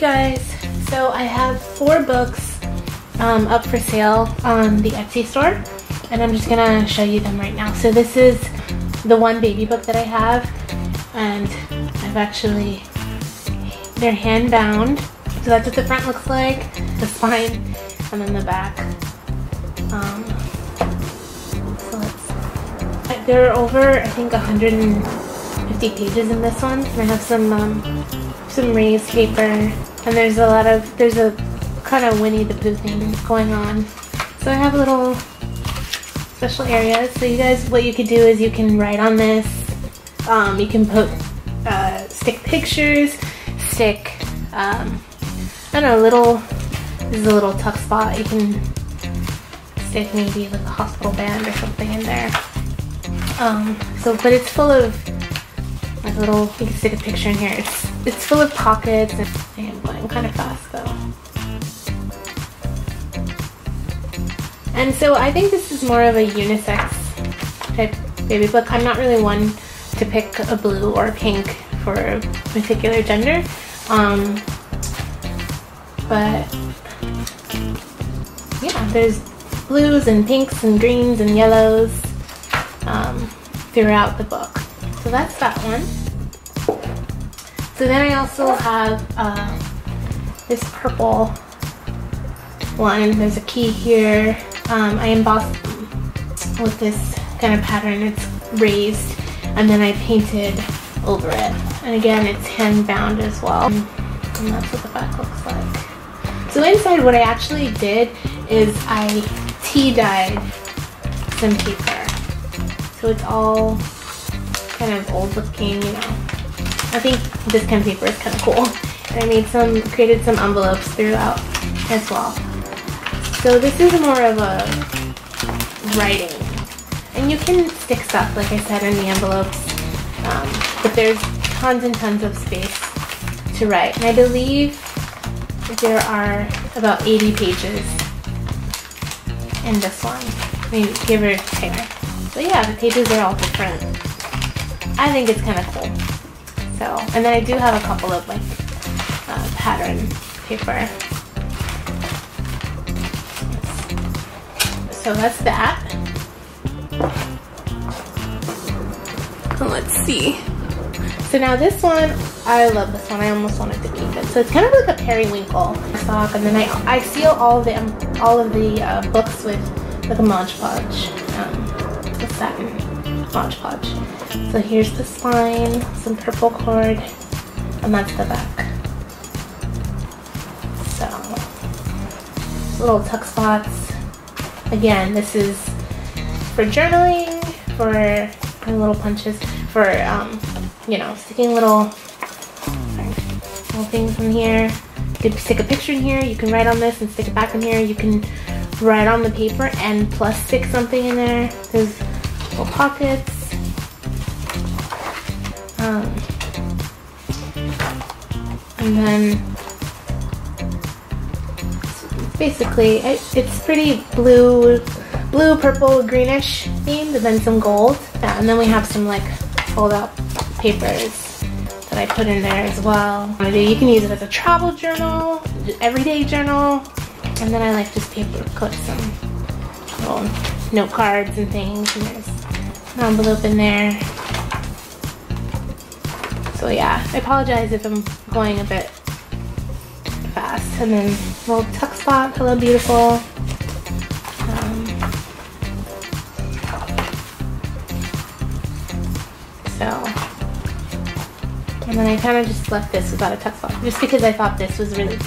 guys, so I have four books um, up for sale on the Etsy store and I'm just gonna show you them right now. So this is the one baby book that I have and I've actually, they're hand bound. So that's what the front looks like, the spine, and then the back. Um, so there are over, I think, 150 pages in this one. And I have some um, some raised paper, and there's a lot of, there's a kind of Winnie the Pooh thing going on. So I have a little special areas. So you guys, what you could do is you can write on this. Um, you can put, uh, stick pictures, stick, um, I don't know, little, this is a little tuck spot. You can stick maybe like a hospital band or something in there. Um, so, but it's full of like little, you can stick a picture in here. It's, it's full of pockets and I am going kind of fast though. And so I think this is more of a unisex type baby book. I'm not really one to pick a blue or a pink for a particular gender. Um, but yeah, there's blues and pinks and greens and yellows um, throughout the book. So that's that one. So then I also have uh, this purple one. There's a key here. Um, I embossed with this kind of pattern. It's raised and then I painted over it. And again, it's hand bound as well. And that's what the back looks like. So inside what I actually did is I tea dyed some paper. So it's all kind of old looking, you know. I think this kind of paper is kind of cool. And I made some, created some envelopes throughout as well. So this is more of a writing. And you can stick stuff, like I said, in the envelopes. Um, but there's tons and tons of space to write. And I believe there are about 80 pages in this one. Maybe give or take. But yeah, the pages are all different. I think it's kind of cool. So, and then I do have a couple of like uh, pattern paper. So that's that. let's see. So now this one, I love this one. I almost wanted to keep it. So it's kind of like a periwinkle sock, and then I I seal all of the um, all of the uh, books with like a Mod Podge, um, satin Mod Podge. So here's the spine, some purple cord, and that's the back. So little tuck spots Again, this is for journaling, for little punches, for, um, you know, sticking little, little things in here. You can stick a picture in here, you can write on this and stick it back in here. You can write on the paper and plus stick something in there. There's pockets. Um, and then basically, it, it's pretty blue, blue, purple, greenish themed, and then some gold. Yeah, and then we have some like fold out papers that I put in there as well. You can use it as a travel journal, everyday journal, and then I like just paper clip some little note cards and things, and there's envelope in there. So yeah, I apologize if I'm going a bit fast. And then little tuck spot, hello beautiful. Um, so, and then I kind of just left this without a tuck spot, just because I thought this was really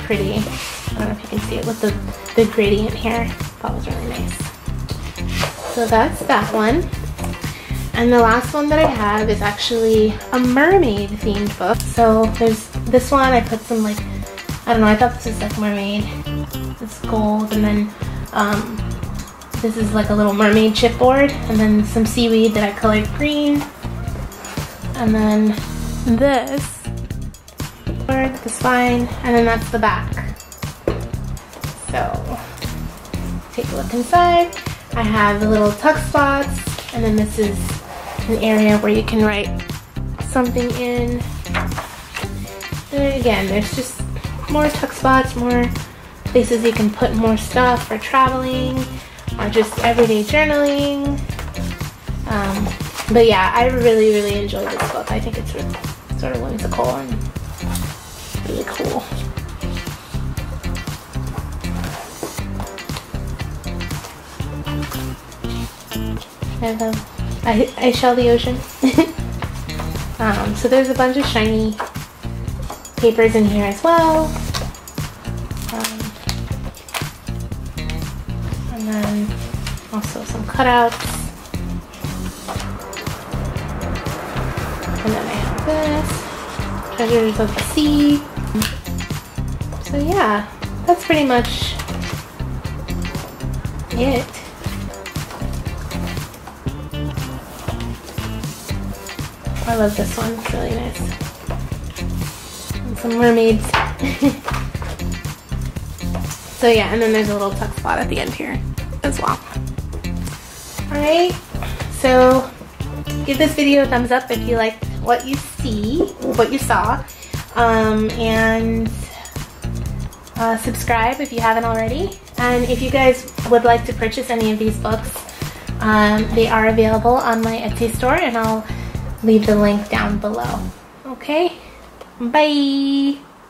pretty. I don't know if you can see it with the, the gradient here. Thought was really nice. So that's that one. And the last one that I have is actually a mermaid themed book. So there's this one, I put some like I don't know, I thought this was like mermaid. It's gold and then um, this is like a little mermaid chipboard and then some seaweed that I colored green. And then this, the spine, and then that's the back. So take a look inside. I have the little tuck spots and then this is an area where you can write something in. And again, there's just more tuck spots, more places you can put more stuff for traveling or just everyday journaling. Um, but yeah, I really, really enjoy this book. I think it's sort of whimsical and really cool. I love, I, I shell the ocean. um, so there's a bunch of shiny papers in here as well. Um, and then also some cutouts. And then I have this, Treasures of the Sea. So yeah, that's pretty much it. I love this one, it's really nice. And some mermaids. so yeah, and then there's a little tuck spot at the end here as well. Alright, so give this video a thumbs up if you liked what you see, what you saw, um, and uh, subscribe if you haven't already. And if you guys would like to purchase any of these books, um, they are available on my Etsy store and I'll leave the link down below. Okay? Bye!